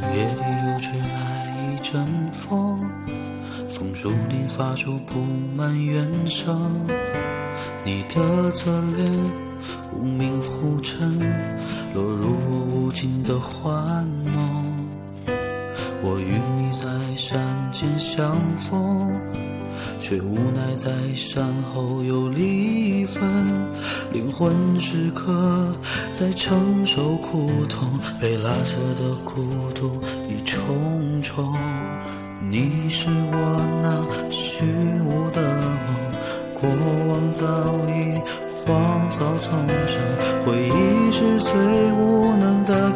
夜里又吹来一阵风，枫树林发出铺满怨声。你的侧脸无名忽尘，落入我无尽的幻梦。我与你在山间相逢，却无奈在山后又离。灵魂时刻在承受苦痛，被拉扯的孤独已重重。你是我那虚无的梦，过往早已荒草丛生，回忆是最无能的